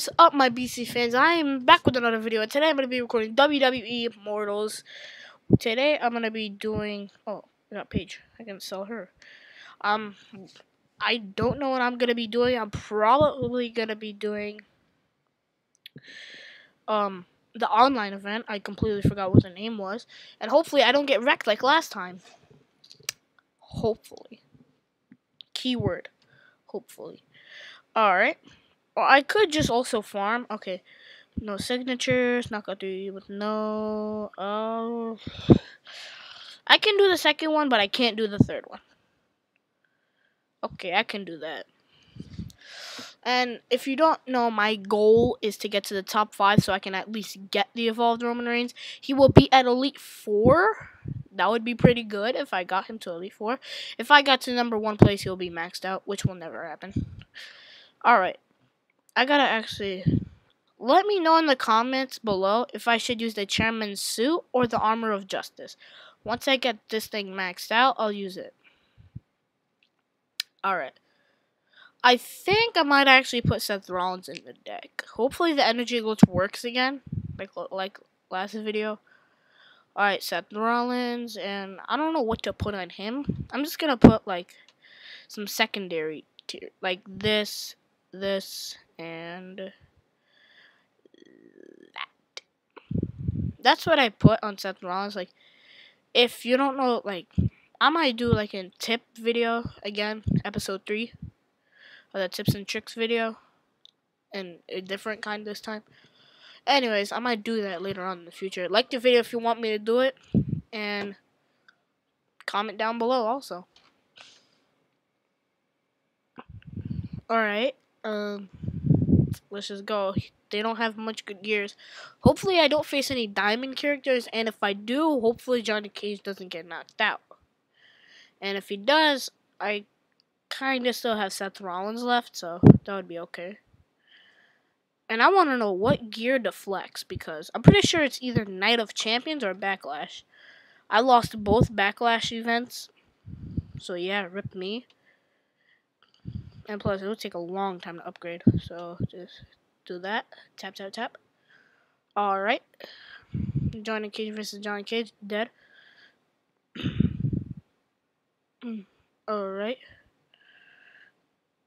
What's up, my BC fans? I am back with another video, and today I'm going to be recording WWE Immortals. Today I'm going to be doing... Oh, I got Paige. I can sell her. Um, I don't know what I'm going to be doing. I'm probably going to be doing... Um, the online event. I completely forgot what the name was. And hopefully I don't get wrecked like last time. Hopefully. Keyword. Hopefully. Alright. I could just also farm. Okay. No signatures. Not gonna do with no. Oh. I can do the second one, but I can't do the third one. Okay, I can do that. And if you don't know, my goal is to get to the top five so I can at least get the evolved Roman Reigns. He will be at Elite Four. That would be pretty good if I got him to Elite Four. If I got to number one place, he'll be maxed out, which will never happen. Alright. I gotta actually let me know in the comments below if I should use the chairman's suit or the armor of justice. Once I get this thing maxed out, I'll use it. Alright. I think I might actually put Seth Rollins in the deck. Hopefully the energy glitch works again, like like last video. Alright, Seth Rollins, and I don't know what to put on him. I'm just gonna put like some secondary tier, like this, this, and that. That's what I put on Seth Rollins. Like, if you don't know, like, I might do like a tip video again, episode three, or the tips and tricks video, and a different kind this time. Anyways, I might do that later on in the future. Like the video if you want me to do it, and comment down below also. Alright, um, let's just go. They don't have much good gears. Hopefully I don't face any diamond characters, and if I do, hopefully Johnny Cage doesn't get knocked out. And if he does, I kind of still have Seth Rollins left, so that would be okay. And I want to know what gear to flex, because I'm pretty sure it's either Night of Champions or Backlash. I lost both Backlash events, so yeah, rip me. And plus, it would take a long time to upgrade. So just do that. Tap, tap, tap. Alright. Johnny Cage versus Johnny Cage. Dead. Alright.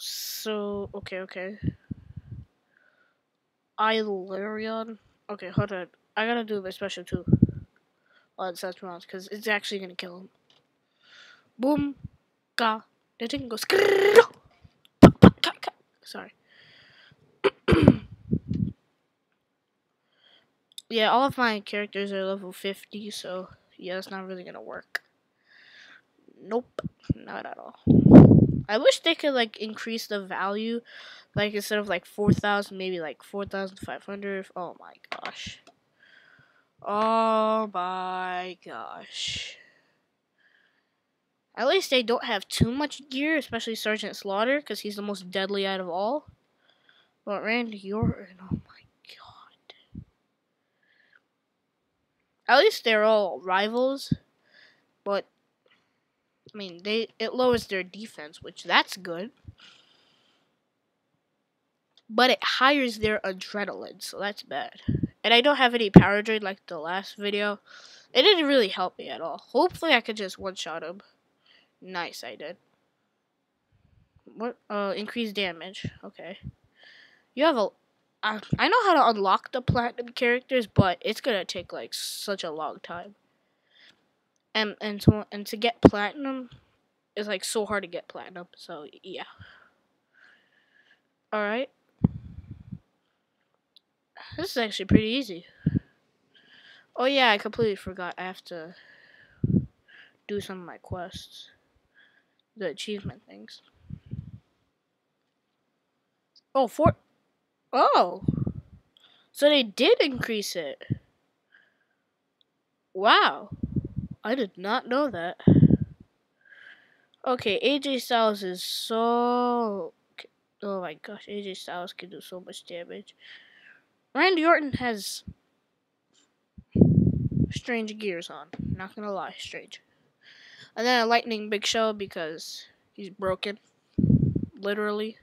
So, okay, okay. Illyrian. Okay, hold on. I gotta do my special too. On Seth Rollins, because it's actually gonna kill him. Boom. Ga. The thing goes. Sorry. yeah, all of my characters are level 50, so yeah, it's not really gonna work. Nope, not at all. I wish they could like increase the value, like instead of like 4,000, maybe like 4,500. Oh my gosh. Oh my gosh. At least they don't have too much gear, especially Sergeant Slaughter, because he's the most deadly out of all. But Randy Orton, oh my god. At least they're all rivals, but I mean, they it lowers their defense, which that's good. But it hires their adrenaline, so that's bad. And I don't have any power drain like the last video. It didn't really help me at all. Hopefully I could just one-shot him. Nice, I did. What? Uh, increased damage. Okay. You have a. Uh, I know how to unlock the platinum characters, but it's gonna take like such a long time. And and to and to get platinum is like so hard to get platinum. So yeah. All right. This is actually pretty easy. Oh yeah, I completely forgot. I have to do some of my quests the achievement things. Oh, four. Oh. So they did increase it. Wow. I did not know that. Okay, AJ Styles is so. Oh my gosh, AJ Styles can do so much damage. Randy Orton has strange gears on. Not gonna lie, strange. And then a lightning big show because he's broken. Literally.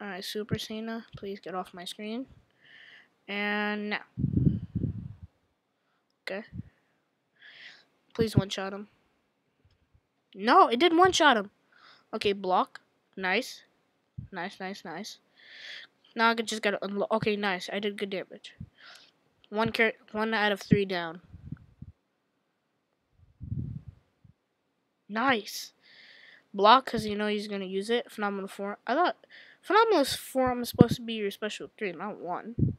Alright, Super Cena, please get off my screen. And now. Okay. Please one-shot him. No, it did one-shot him. Okay, block. Nice. Nice, nice, nice. Now I just gotta unlock. Okay, nice. I did good damage. One car one out of three down. Nice. Block, because you know he's going to use it. Phenomenal forearm. I thought Phenomenal forearm is supposed to be your special three, not one.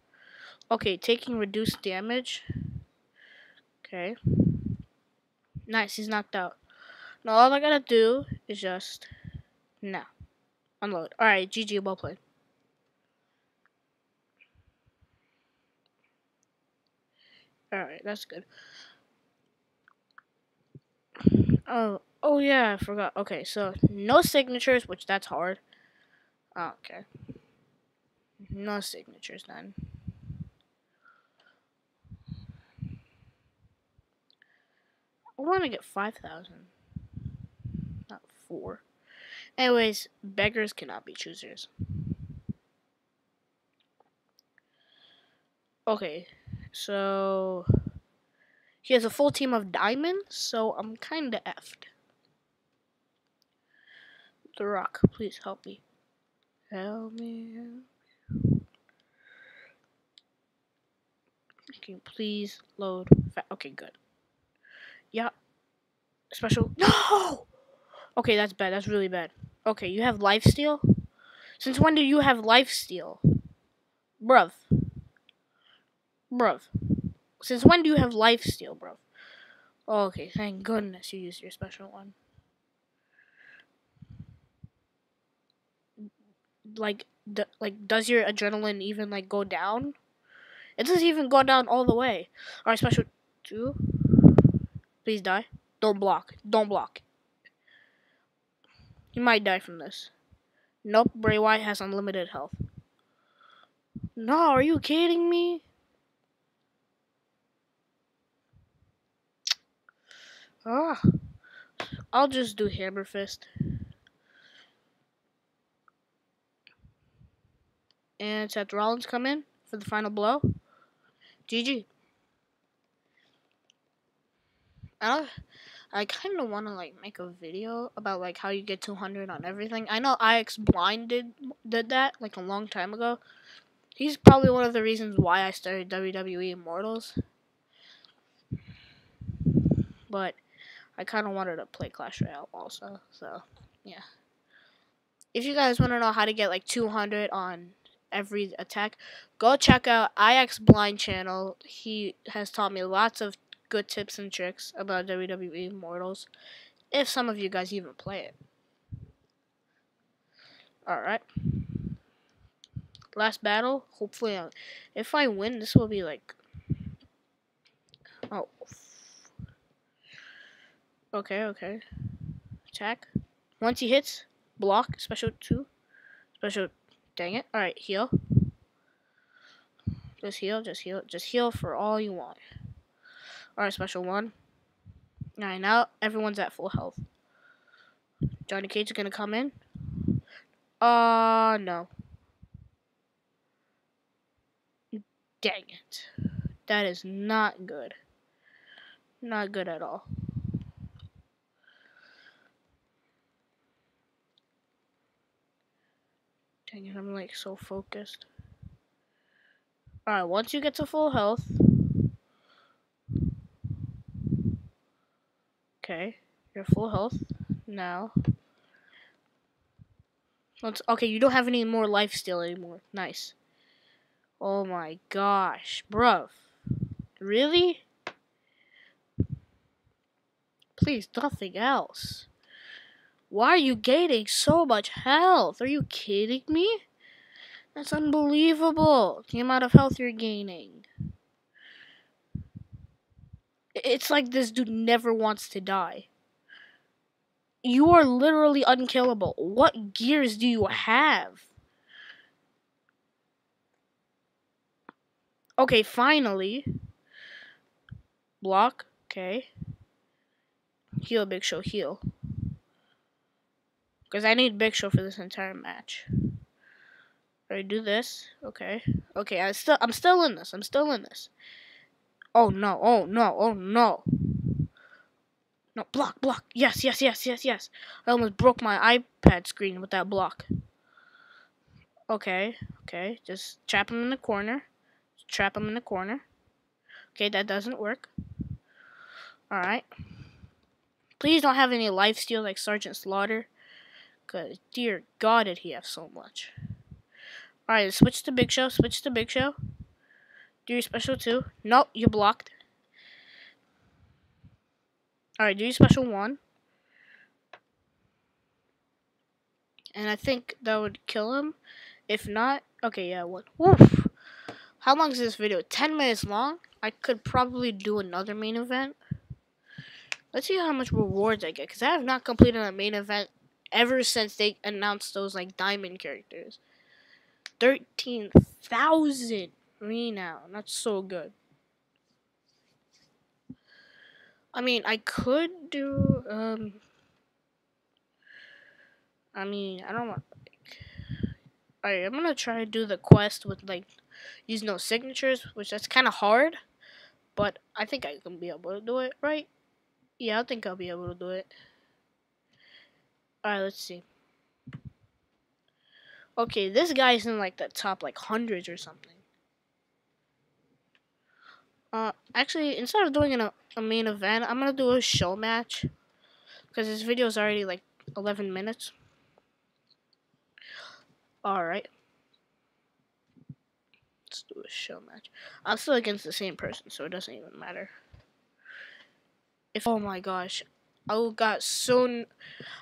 Okay, taking reduced damage. Okay. Nice, he's knocked out. Now all I gotta do is just now unload. Alright, GG, well played. Alright, that's good. Oh, oh yeah, I forgot. Okay, so no signatures, which that's hard. Oh, okay. No signatures then. I want to get 5,000. Not 4. Anyways, beggars cannot be choosers. Okay, so he has a full team of diamonds, so I'm kinda effed. The Rock, please help me. Help me. Can you please load? okay, good. Yeah. Special. No! Okay, that's bad. That's really bad. Okay, you have life steal? Since when do you have life steal? Bruv. Bruv. Since when do you have life steal, bruv? okay, thank goodness you used your special one. Like, like, does your adrenaline even, like, go down? It doesn't even go down all the way. Alright, special two. Please die. Don't block. Don't block. You might die from this. Nope, Bray Wyatt has unlimited health. No, are you kidding me? Ah, I'll just do Hammer Fist. And Seth Rollins come in for the final blow. GG. I I kind of want to like make a video about like how you get 200 on everything. I know IX Blind did did that like a long time ago. He's probably one of the reasons why I started WWE Immortals. But I kind of wanted to play Clash Royale also. So, yeah. If you guys want to know how to get like 200 on every attack, go check out IX Blind channel. He has taught me lots of good tips and tricks about WWE Immortals, if some of you guys even play it. Alright. Last battle. Hopefully, uh, if I win, this will be like... Oh. Okay, okay. Attack. Once he hits, block, special 2. Special, dang it. Alright, heal. Just heal, just heal, just heal for all you want. Alright, special one. Alright, now everyone's at full health. Johnny Cage is gonna come in. Uh, no. Dang it. That is not good. Not good at all. Dang it, I'm like so focused. Alright, once you get to full health, Okay, you're full health now. Let's, okay, you don't have any more life steal anymore. Nice. Oh my gosh, bruv. Really? Please, nothing else. Why are you gaining so much health? Are you kidding me? That's unbelievable, the amount of health you're gaining. It's like this dude never wants to die. You are literally unkillable. What gears do you have? Okay, finally. Block. Okay. Heal, Big Show, heal. Because I need Big Show for this entire match. Alright, do this. Okay. Okay, I still I'm still in this. I'm still in this. Oh no, oh no, oh no. No, block, block. Yes, yes, yes, yes, yes. I almost broke my iPad screen with that block. Okay, okay. Just trap him in the corner. Trap him in the corner. Okay, that doesn't work. Alright. Please don't have any life steal like Sergeant Slaughter. Because, uh, dear God, did he have so much. Alright, switch to Big Show. Switch to Big Show. Do your special two. Nope, you blocked. Alright, do your special one. And I think that would kill him. If not, okay, yeah, what? Woof. How long is this video? 10 minutes long? I could probably do another main event. Let's see how much rewards I get. Because I have not completed a main event ever since they announced those, like, diamond characters. 13,000 renown. That's so good. I mean, I could do, um, I mean, I don't want, like, alright, I'm gonna try to do the quest with, like, use no signatures, which that's kind of hard, but I think I can be able to do it, right? Yeah, I think I'll be able to do it. Alright, let's see. Okay, this guy's in like the top like hundreds or something. Uh, actually, instead of doing a, a main event, I'm gonna do a show match. Because this video is already like 11 minutes. Alright. Let's do a show match. I'm still against the same person, so it doesn't even matter. If, oh my gosh. I got so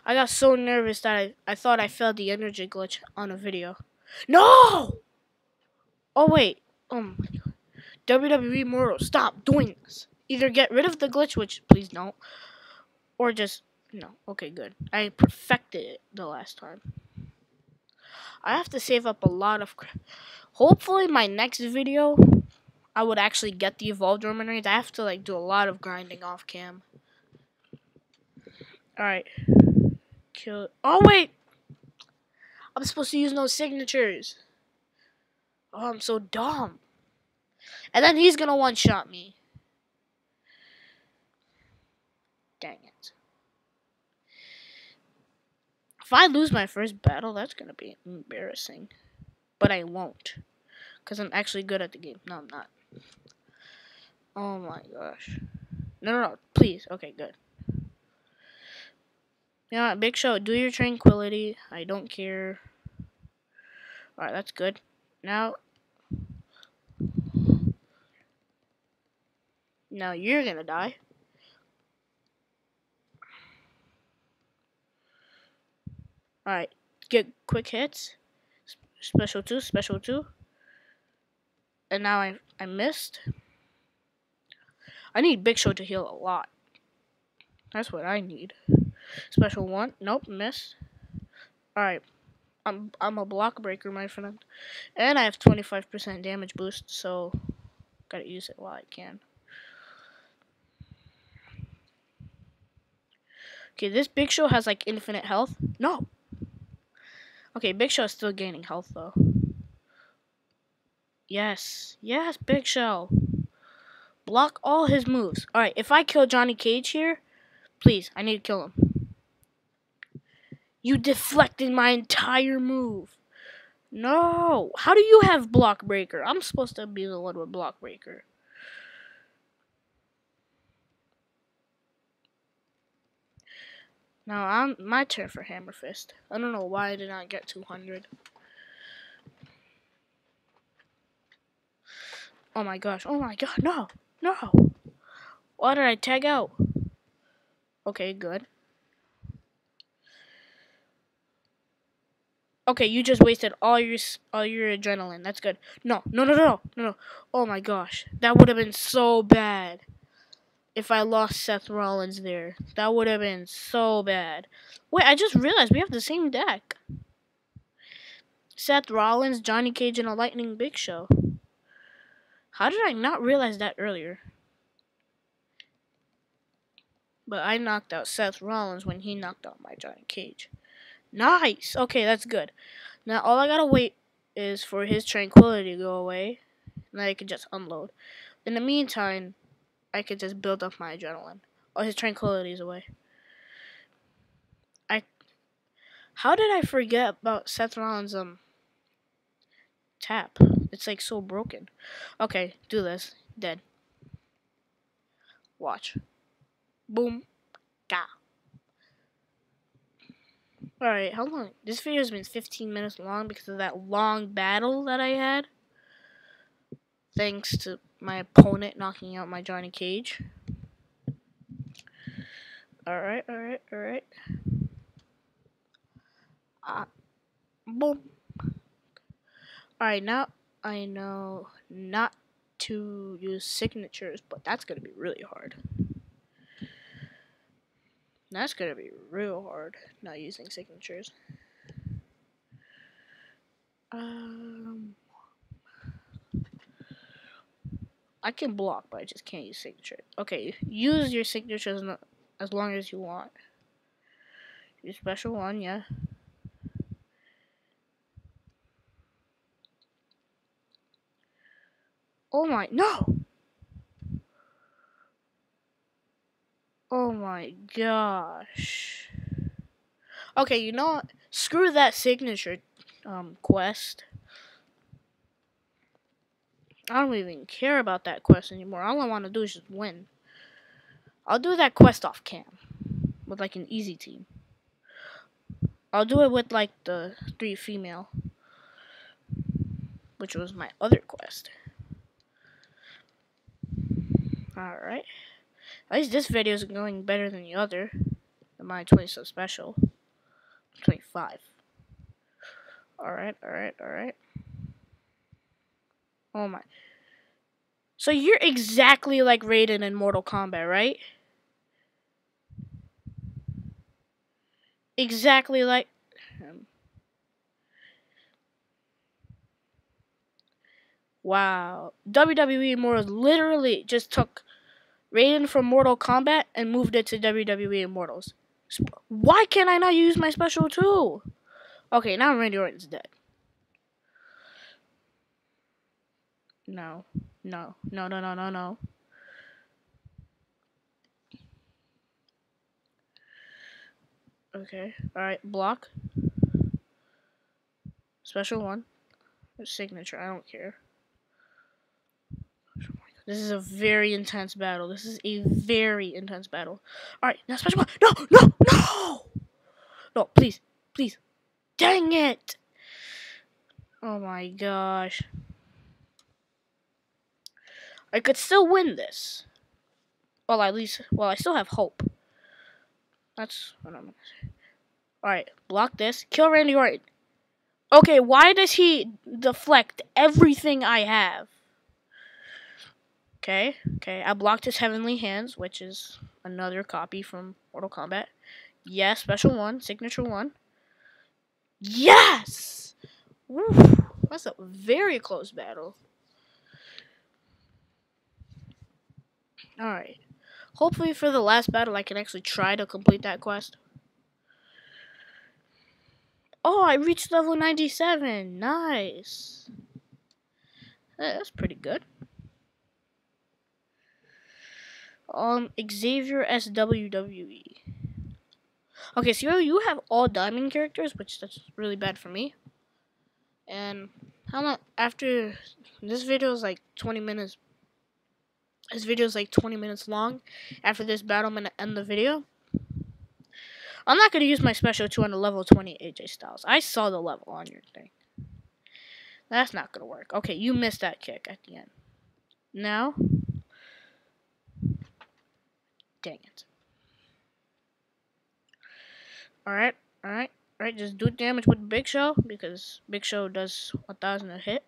I got so nervous that I, I thought I failed the energy glitch on a video. No! Oh wait. Oh my god. WWE Mortal, stop doing this. Either get rid of the glitch, which please don't, or just no. Okay, good. I perfected it the last time. I have to save up a lot of. Hopefully, my next video, I would actually get the evolved Roman Reigns. I have to like do a lot of grinding off cam. Alright. Kill. Oh, wait! I'm supposed to use no signatures. Oh, I'm so dumb. And then he's gonna one shot me. Dang it. If I lose my first battle, that's gonna be embarrassing. But I won't. Because I'm actually good at the game. No, I'm not. Oh my gosh. No, no, no. Please. Okay, good. Yeah, Big Show, do your tranquility. I don't care. Alright, that's good. Now, now you're gonna die. Alright, get quick hits. Special 2, special 2. And now I, I missed. I need Big Show to heal a lot. That's what I need. Special one. Nope, miss. Alright. I'm I'm a block breaker, my friend. And I have 25% damage boost, so gotta use it while I can. Okay, this Big Show has like infinite health. No. Okay, Big Show is still gaining health though. Yes. Yes, Big Show. Block all his moves. Alright, if I kill Johnny Cage here, please, I need to kill him. You deflected my entire move. No. How do you have block breaker? I'm supposed to be the one with block breaker. Now I'm my turn for Hammer Fist. I don't know why I did not get 200. Oh my gosh. Oh my god. No. No. Why did I tag out? Okay, good. Okay, you just wasted all your all your adrenaline. That's good. No, no, no, no, no, no. Oh my gosh, that would have been so bad if I lost Seth Rollins there. That would have been so bad. Wait, I just realized we have the same deck. Seth Rollins, Johnny Cage, and a Lightning Big Show. How did I not realize that earlier? But I knocked out Seth Rollins when he knocked out my Johnny Cage. Nice. Okay, that's good. Now all I gotta wait is for his tranquility to go away, and then I can just unload. In the meantime, I could just build up my adrenaline. Oh, his tranquility is away. I. How did I forget about Seth Rollins' um tap? It's like so broken. Okay, do this. Dead. Watch. Boom. Alright, how long? This video has been 15 minutes long because of that long battle that I had. Thanks to my opponent knocking out my Johnny Cage. Alright, alright, alright. Uh, boom. Alright, now I know not to use signatures, but that's going to be really hard. That's to be real hard, not using signatures. Um, I can block, but I just can't use signature. Okay, use your signatures as long as you want. Your special one, yeah. Oh my, no! Oh my gosh. Okay, you know what? Screw that signature um, quest. I don't even care about that quest anymore. All I want to do is just win. I'll do that quest off cam. With like an easy team. I'll do it with like the three female. Which was my other quest. Alright. At least this video is going better than the other. The my 20 so special. 25. Alright, alright, alright. Oh my. So you're exactly like Raiden in Mortal Kombat, right? Exactly like him. Wow. WWE Immortals literally just took Raiden from Mortal Kombat and moved it to WWE Immortals. Why can't I not use my special too? Okay, now Randy Orton's dead. No, no, no, no, no, no, no. Okay, alright, block. Special one. Signature, I don't care. This is a very intense battle. This is a very intense battle. Alright, now special one. No, no, no! No, please, please. Dang it! Oh my gosh. I could still win this. Well, at least, well, I still have hope. That's what I'm gonna say. Alright, block this. Kill Randy Orton. Okay, why does he deflect everything I have? Okay, okay. I blocked his Heavenly Hands, which is another copy from Mortal Kombat. Yes, yeah, special one, signature one. Yes! Oof, that's a very close battle. Alright. Hopefully for the last battle I can actually try to complete that quest. Oh, I reached level 97. Nice. That's pretty good. Um, Xavier SWWE. Okay, so you have all diamond characters, which that's really bad for me. And how much after this video is like 20 minutes. This video is like 20 minutes long. After this battle, I'm gonna end the video. I'm not gonna use my special 2 on the level 20 AJ Styles. I saw the level on your thing. That's not gonna work. Okay, you missed that kick at the end. Now. It. Alright, alright, alright, just do damage with Big Show, because Big Show does 1,000 a hit.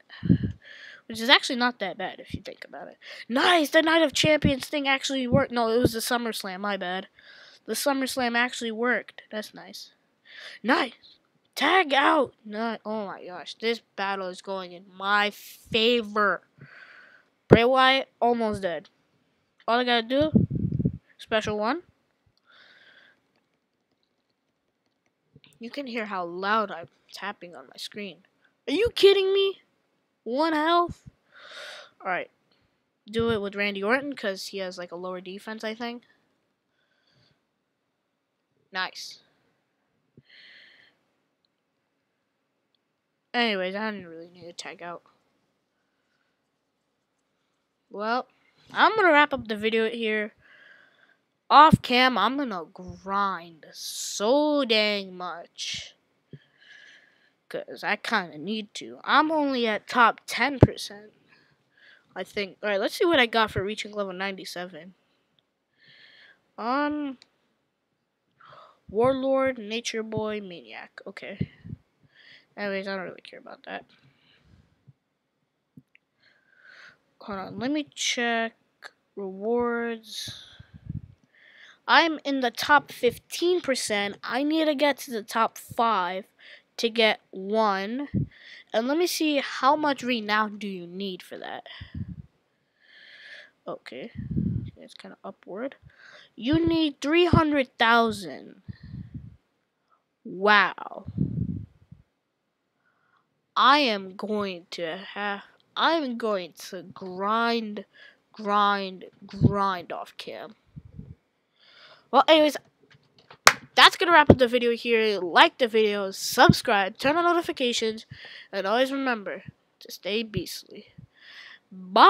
Which is actually not that bad if you think about it. Nice! The Night of Champions thing actually worked. No, it was the SummerSlam, my bad. The SummerSlam actually worked. That's nice. Nice! Tag out! Oh my gosh, this battle is going in my favor. Bray Wyatt almost dead. All I gotta do special one. You can hear how loud I'm tapping on my screen. Are you kidding me? One health? Alright. Do it with Randy Orton because he has like a lower defense, I think. Nice. Anyways, I didn't really need to tag out. Well, I'm gonna wrap up the video here. Off cam, I'm gonna grind so dang much. Because I kind of need to. I'm only at top 10%. I think. Alright, let's see what I got for reaching level 97. Um. Warlord, Nature Boy, Maniac. Okay. Anyways, I don't really care about that. Hold on, let me check rewards. I'm in the top 15%. I need to get to the top 5 to get 1. And let me see how much renown do you need for that. Okay. It's kind of upward. You need 300,000. Wow. I am going to have I'm going to grind grind grind off cam. Well, anyways, that's gonna wrap up the video here. Like the video, subscribe, turn on notifications, and always remember to stay beastly. Bye.